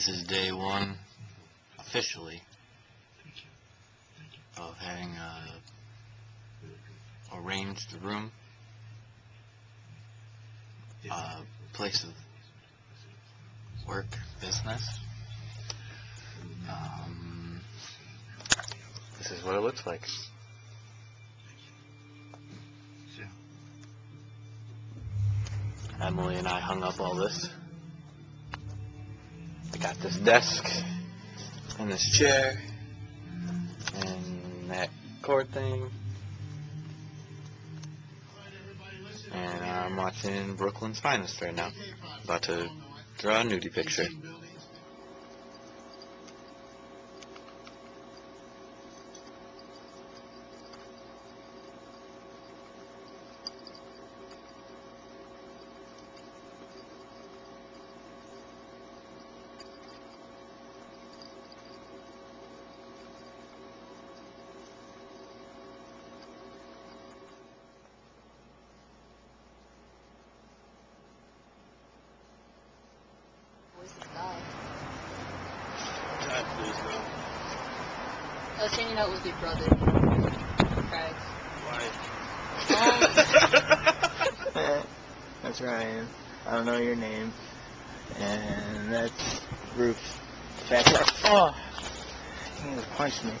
This is day one, officially, of having uh, arranged the room, uh, place of work, business. Um, this is what it looks like. Emily and I hung up all this. Got this desk and this chair and that cord thing. And I'm watching Brooklyn's Finest right now. About to draw a nudie picture. I was hanging out with your brother. Craig. Why? that's Ryan. I don't know your name. And that's Ruth. Fat guy. Oh! He just punched me.